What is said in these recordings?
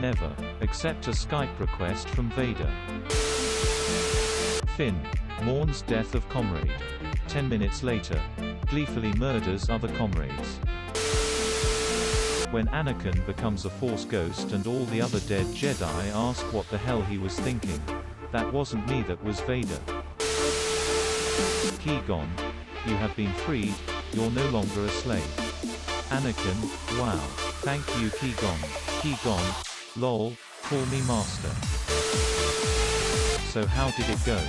never, accept a Skype request from Vader. Finn mourns death of comrade. Ten minutes later, gleefully murders other comrades. When Anakin becomes a Force ghost and all the other dead Jedi ask what the hell he was thinking. That wasn't me that was Vader. Qui-Gon. You have been freed, you're no longer a slave. Anakin, wow. Thank you Qui-Gon. Lol, call me master. So how did it go?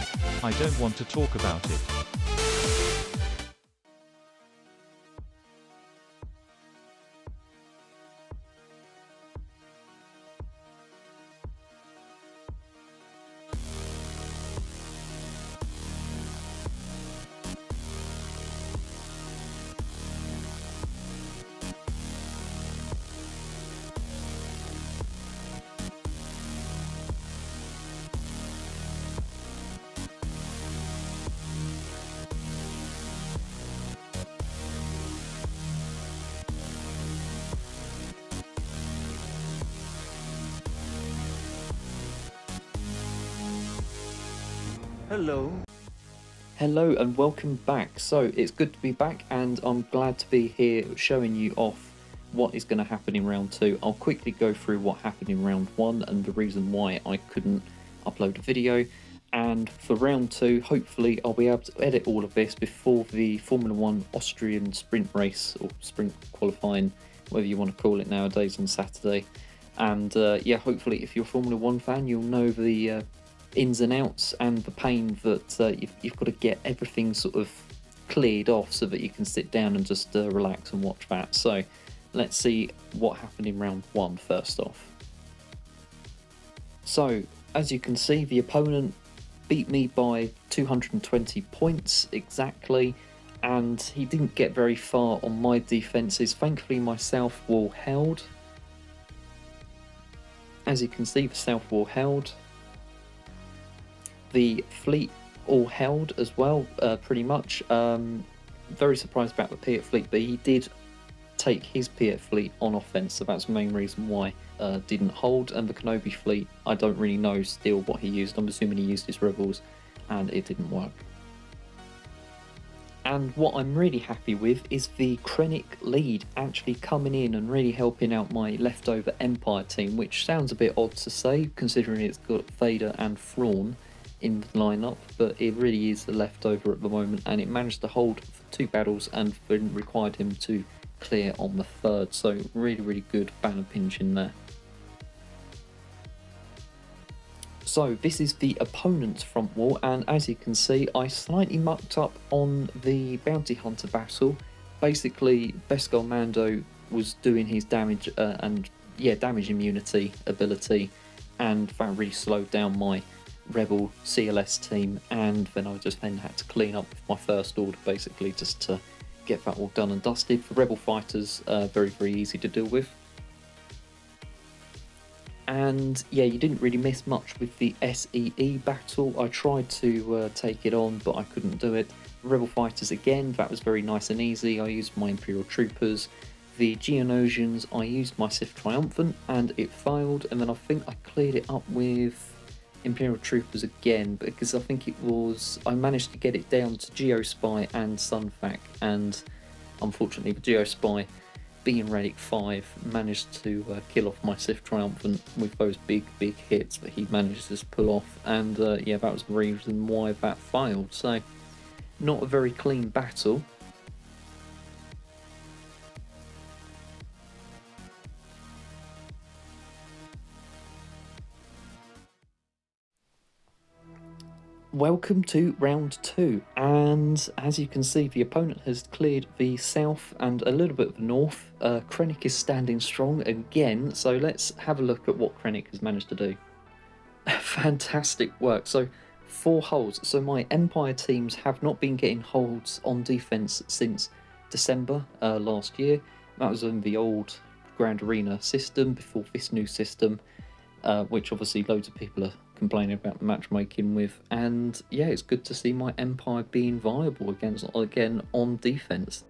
I don't want to talk about it. Hello. Hello and welcome back. So it's good to be back, and I'm glad to be here showing you off what is going to happen in round two. I'll quickly go through what happened in round one and the reason why I couldn't upload a video. And for round two, hopefully, I'll be able to edit all of this before the Formula One Austrian sprint race or sprint qualifying, whatever you want to call it nowadays, on Saturday. And uh, yeah, hopefully, if you're a Formula One fan, you'll know the uh, ins and outs and the pain that uh, you've, you've got to get everything sort of cleared off so that you can sit down and just uh, relax and watch that. So let's see what happened in round one first off. So, as you can see, the opponent beat me by 220 points exactly, and he didn't get very far on my defences. Thankfully, my south wall held. As you can see, the south wall held, the fleet all held as well, uh, pretty much. Um, very surprised about the Piett fleet, but he did take his Piett fleet on offense, so that's the main reason why uh, didn't hold. And the Kenobi fleet, I don't really know still what he used. I'm assuming he used his rebels, and it didn't work. And what I'm really happy with is the Krennic lead actually coming in and really helping out my leftover Empire team, which sounds a bit odd to say considering it's got Vader and Thrawn in the lineup, but it really is the leftover at the moment, and it managed to hold two battles and then required him to clear on the third. So really, really good banner pinch in there. So this is the opponent's front wall, and as you can see, I slightly mucked up on the bounty hunter battle. Basically, Beskar Mando was doing his damage uh, and yeah, damage immunity ability, and that really slowed down my rebel CLS team, and then I just then had to clean up my first order basically just to get that all done and dusted. For rebel fighters, uh, very very easy to deal with. And yeah, you didn't really miss much with the SEE battle. I tried to uh, take it on, but I couldn't do it. Rebel fighters again, that was very nice and easy. I used my Imperial troopers. The Geonosians, I used my Sith Triumphant and it failed, and then I think I cleared it up with Imperial Troopers again because I think it was I managed to get it down to Geospy and Sunfac, and unfortunately, Geospy being Relic 5 managed to uh, kill off my Sith Triumphant with those big, big hits that he managed to pull off, and uh, yeah, that was the reason why that failed. So, not a very clean battle, Welcome to round two, and as you can see, the opponent has cleared the south and a little bit of the north. Uh, Krennic is standing strong again, so let's have a look at what Krennic has managed to do. Fantastic work. So, four holds. So, my Empire teams have not been getting holds on defense since December uh, last year. That was in the old Grand Arena system before this new system, uh, which obviously loads of people are complaining about matchmaking with. And yeah, it's good to see my Empire being viable against again on defense.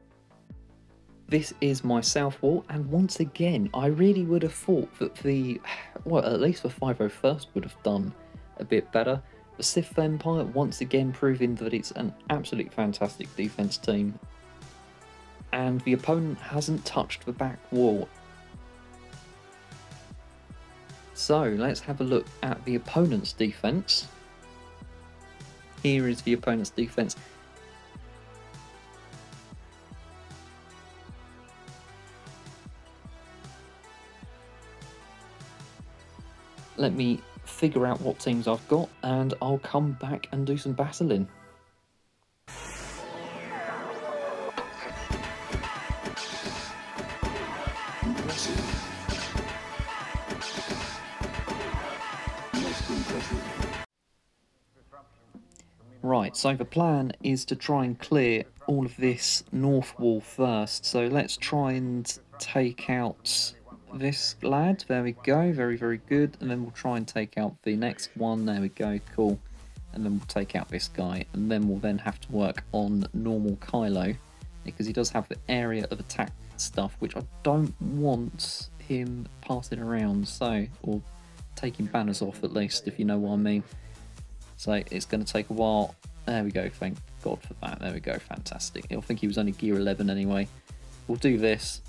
this is my south wall, and once again, I really would have thought that the, well, at least the 501st would have done a bit better. The Sith Empire once again proving that it's an absolutely fantastic defense team, and the opponent hasn't touched the back wall. So let's have a look at the opponent's defense. Here is the opponent's defense. Let me figure out what teams I've got and I'll come back and do some battling. So the plan is to try and clear all of this north wall first. So let's try and take out this lad. There we go, very, very good. And then we'll try and take out the next one. There we go, cool. And then we'll take out this guy. And then we'll then have to work on normal Kylo because he does have the area of attack stuff, which I don't want him passing around. So, or taking banners off at least, if you know what I mean. So it's going to take a while. There we go, thank God for that. There we go, fantastic. I think he was only gear 11 anyway. We'll do this.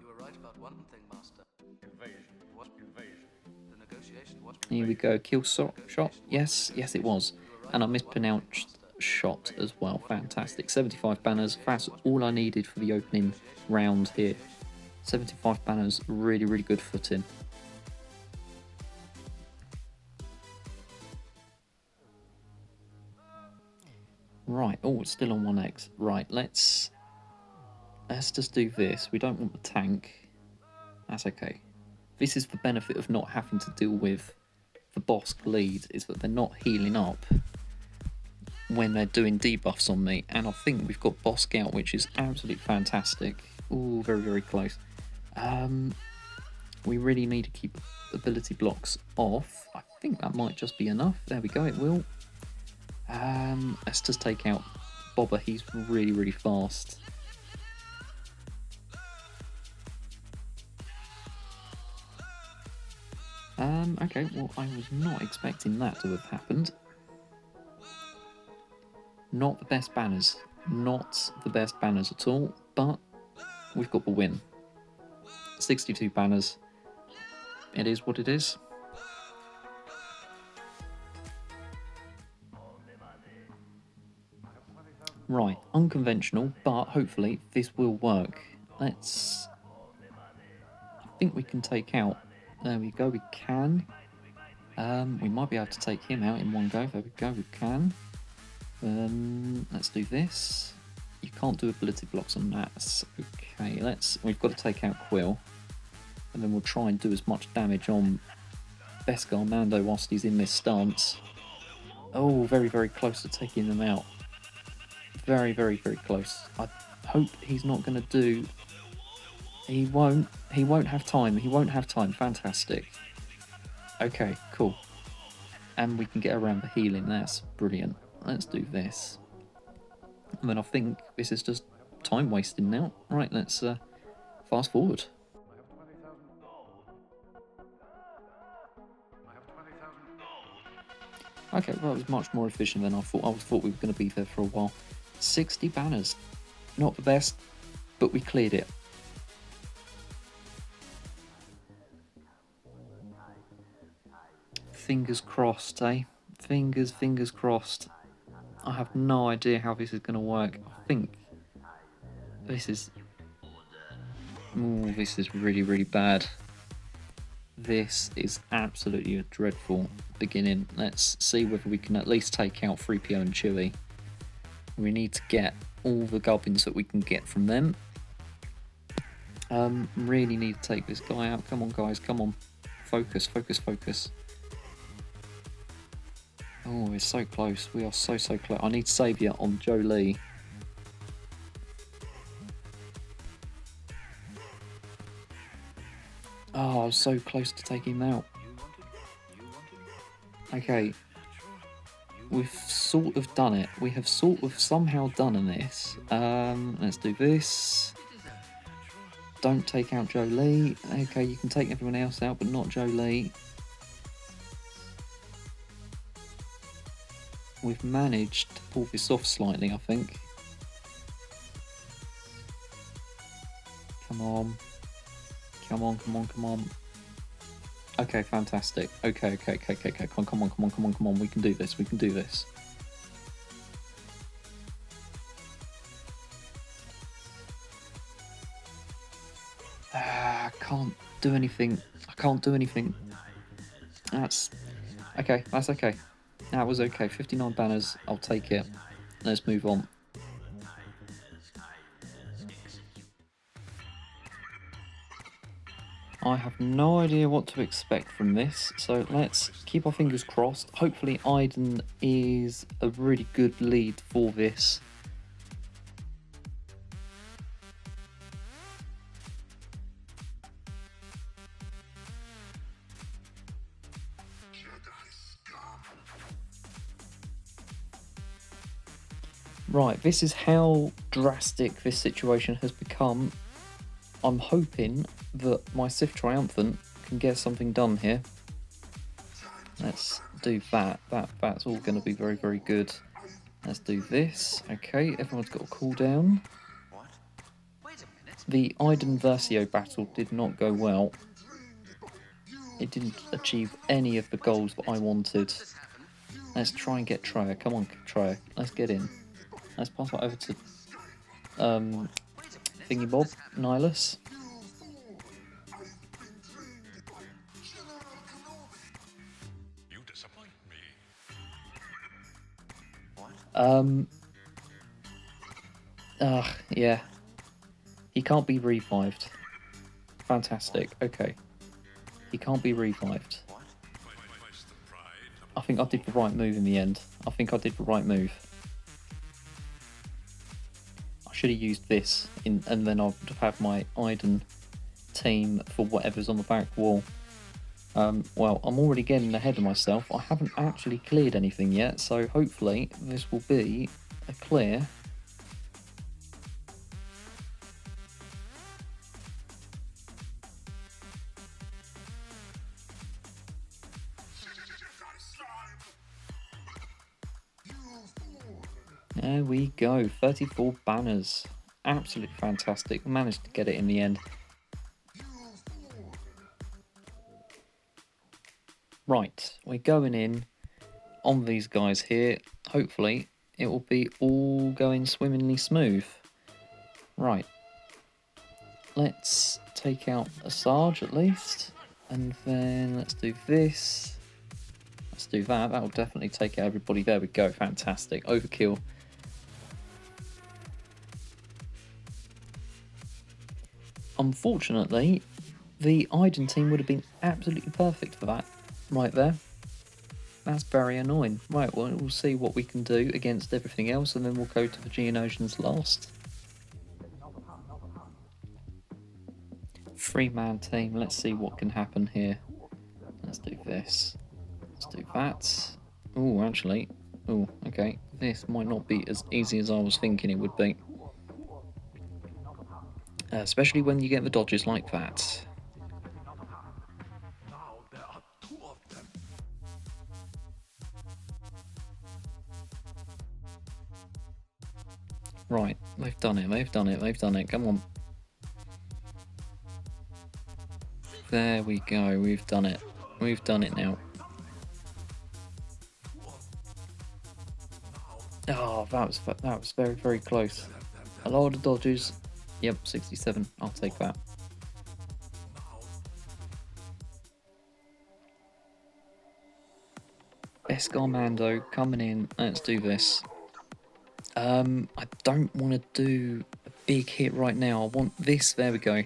You were right about one thing, Master. Invasion. What invasion? The negotiation was. Here we go, kill so- shot. Yes, yes it was. And I mispronounced shot as well. Fantastic. 75 banners. That's all I needed for the opening round here. 75 banners, really, really good footing. Right, oh, it's still on 1x. Right, let's let's just do this. We don't want the tank. That's okay. This is the benefit of not having to deal with the Bosk lead, is that they're not healing up when they're doing debuffs on me. And I think we've got Bosk out, which is absolutely fantastic. Oh, very, very close. Um, we really need to keep ability blocks off. I think that might just be enough. There we go, it will. Um, let's just take out Boba. He's really, really fast. Um, okay, well, I was not expecting that to have happened. Not the best banners. Not the best banners at all, but we've got the win. 62 banners. It is what it is. Right, unconventional, but hopefully this will work. Let's. I think we can take out. There we go, we can. Um, we might be able to take him out in one go. There we go, we can. Um, let's do this. You can't do ability blocks on that. Okay, let's. We've got to take out Quill, and then we'll try and do as much damage on Beskar Mando whilst he's in this stance. Oh, very, very close to taking them out. Very, very, very close. I hope he's not going to do. He won't. He won't have time. He won't have time. Fantastic. Okay, cool. And we can get around the healing. That's brilliant. Let's do this. And then I think this is just time wasting now. Right, let's uh, fast forward. Okay, well, it was much more efficient than I thought. I thought we were going to be there for a while. 60 banners. Not the best, but we cleared it. Fingers crossed, eh? Fingers, fingers crossed. I have no idea how this is going to work. I think this is. Ooh, this is really, really bad. This is absolutely a dreadful beginning. Let's see whether we can at least take out 3PO and Chewie. We need to get all the gubbins that we can get from them. Um, really need to take this guy out. Come on, guys, come on. Focus, focus, focus. Oh, we're so close. We are so, so close. I need Saviour on Joe was so close to taking him out. Okay. we've sort of done it. We have sort of somehow done this. Um, let's do this. Don't take out Jolee. Okay, you can take everyone else out, but not Jolee. We've managed to pull this off slightly, I think. Come on. Come on, come on, come on. Okay, fantastic. Okay, okay, okay, okay, okay. Come on, come on, come on, come on, come on. We can do this. We can do this. Ah, I can't do anything. I can't do anything. That's okay. That's okay. That was okay. 59 banners. I'll take it. Let's move on. I have no idea what to expect from this, so let's keep our fingers crossed. Hopefully, Iden is a really good lead for this. Right, this is how drastic this situation has become. I'm hoping that my Sith Triumphant can get something done here. Let's do that. That That's all going to be very, very good. Let's do this. Okay, everyone's got a cooldown. The Iden Versio battle did not go well. It didn't achieve any of the goals that I wanted. Let's try and get Traya. Come on, Traya. Let's get in. Let's pass it over to um. Thingy Bob, Nihilus. Um. Ugh, yeah. He can't be revived. Fantastic. Okay. He can't be revived. I think I did the right move in the end. I think I did the right move. Should have used this, in, and then I would have had my Iden team for whatever's on the back wall. Um, well, I'm already getting ahead of myself. I haven't actually cleared anything yet, so hopefully this will be a clear. There we go, 34 banners. Absolutely fantastic. Managed to get it in the end. Right, we're going in on these guys here. Hopefully, it will be all going swimmingly smooth. Right. Let's take out a Sarge at least. And then let's do this. Let's do that. That'll definitely take out everybody. There we go. Fantastic. Overkill. Unfortunately, the Iden team would have been absolutely perfect for that right there. That's very annoying. Right, well, we'll see what we can do against everything else, and then we'll go to the Geonosians last. Three man team, let's see what can happen here. Let's do this. Let's do that. Oh, actually. Oh, okay. This might not be as easy as I was thinking it would be. Uh, especially when you get the dodges like that. Right, they've done it, they've done it, they've done it. Come on. There we go, we've done it. We've done it now. Oh, that was that was very very close. A lot of dodges. Yep, 67. I'll take that. Beskar Mando coming in. Let's do this. Um, I don't want to do a big hit right now. I want this. There we go.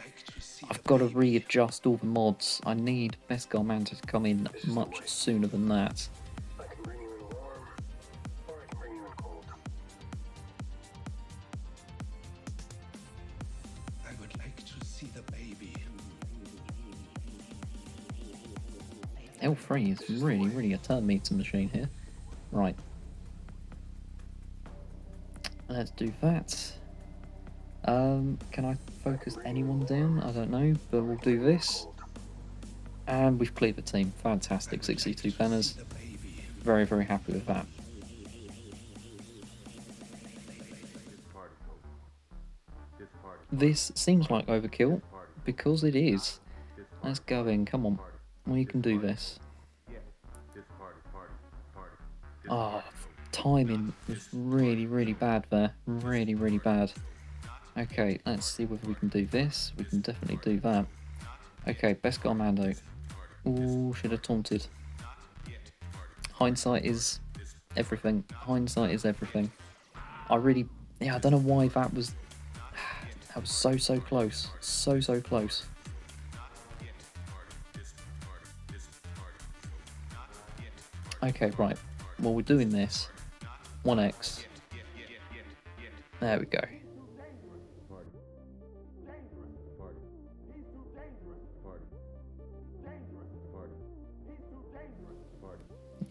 I've got to readjust all the mods. I need Beskar Mando to come in much sooner than that. L3 is really, really a turn meter machine here. Right. Let's do that. Um, can I focus anyone down? I don't know, but we'll do this. And we've cleared the team. Fantastic. 62 banners. Very, very happy with that. This seems like overkill because it is. Let's go in. Come on. We can do this. Timing was really, really bad there. Really, really bad. Okay, let's see whether we can do this. We can definitely do that. Okay, Beskar Mando. Ooh, should have taunted. Hindsight is everything. Hindsight is everything. I really, yeah, I don't know why that was, that was so, so close. So, so close. Okay, right. Well, we're doing this. 1x. There we go.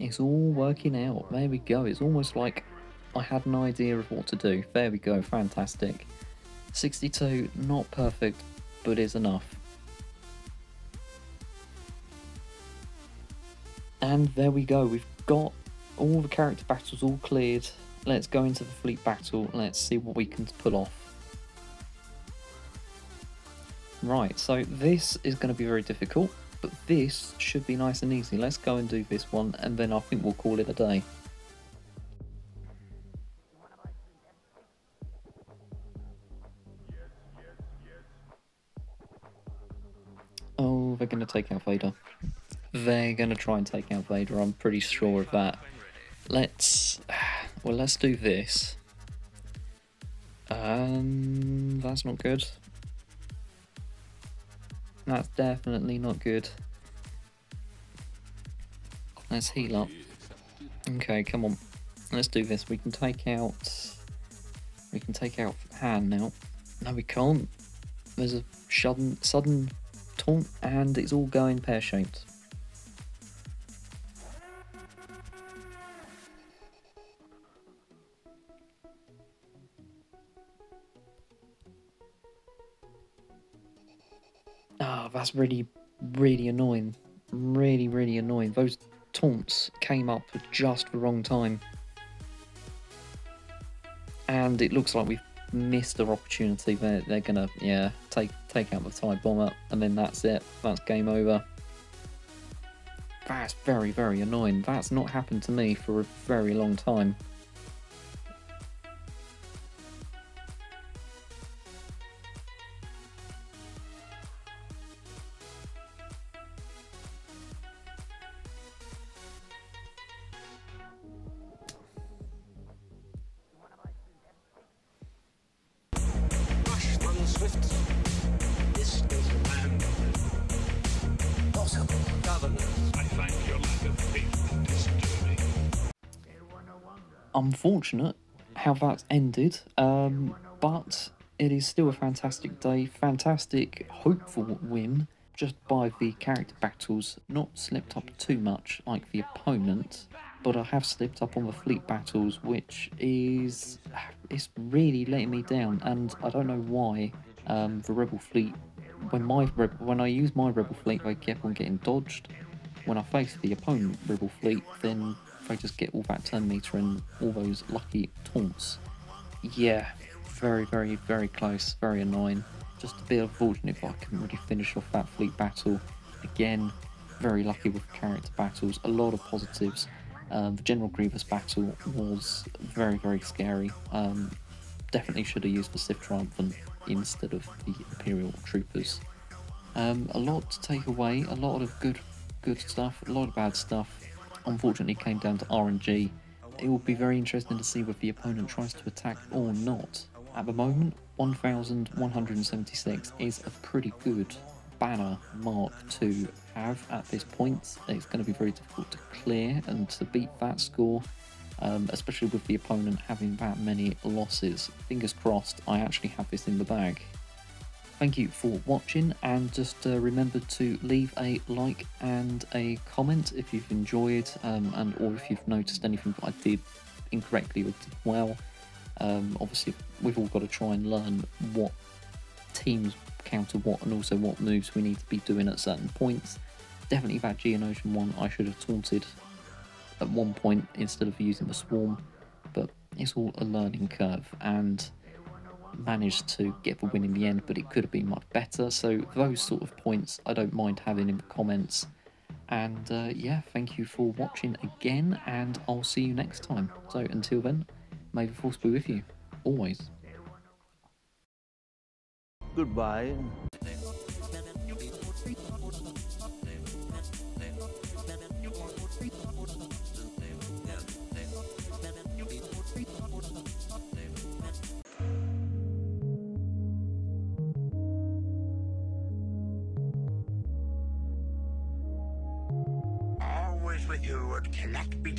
It's all working out. There we go. It's almost like I had an idea of what to do. There we go. Fantastic. 62, not perfect, but is enough. And there we go. We've got all the character battles all cleared. Let's go into the fleet battle. Let's see what we can pull off. Right, so this is going to be very difficult, but this should be nice and easy. Let's go and do this one, and then I think we'll call it a day. Oh, they're going to take out Vader. They're going to try and take out Vader, I'm pretty sure of that. Let's... Well, let's do this. Um, that's not good. That's definitely not good. Let's heal up. Okay, come on. Let's do this. We can take out... We can take out Han now. No, we can't. There's a sudden, sudden taunt and it's all going pear-shaped. Ah, that's really, really annoying. Really, really annoying. Those taunts came up at just the wrong time. And it looks like we've missed our opportunity. They're, they're gonna, yeah, take take out the TIE bomber, and then that's it. That's game over. That's very, very annoying. That's not happened to me for a very long time. Unfortunate how that ended, um, but it is still a fantastic day. Fantastic, hopeful win just by the character battles. Not slipped up too much like the opponent, but I have slipped up on the fleet battles, which is it's really letting me down, and I don't know why. Um, the rebel fleet, when my when I use my rebel fleet, they kept on getting dodged. When I face the opponent rebel fleet, then they just get all that turn meter and all those lucky taunts. Yeah, very, very, very close, very annoying. Just a bit unfortunate if I couldn't really finish off that fleet battle. Again, very lucky with character battles, a lot of positives. Um, the General Grievous battle was very, very scary. Um, definitely should have used the Sith Triumphant instead of the Imperial Troopers. Um, a lot to take away, a lot of good, good stuff, a lot of bad stuff. Unfortunately, came down to RNG. It will be very interesting to see whether the opponent tries to attack or not. At the moment, 1176 is a pretty good banner mark to have at this point. It's going to be very difficult to clear and to beat that score, um, especially with the opponent having that many losses. Fingers crossed, I actually have this in the bag. Thank you for watching, and just uh, remember to leave a like and a comment if you've enjoyed, um, and or if you've noticed anything that I did incorrectly or did well. Um, obviously, we've all got to try and learn what teams counter what and also what moves we need to be doing at certain points. Definitely that Geonosian one, I should have taunted at one point instead of using the Swarm, but it's all a learning curve and managed to get the win in the end, but it could have been much better. So, those sort of points I don't mind having in the comments. And uh, yeah, thank you for watching again, and I'll see you next time. So, until then, may the force be with you, always. Goodbye. Cannot be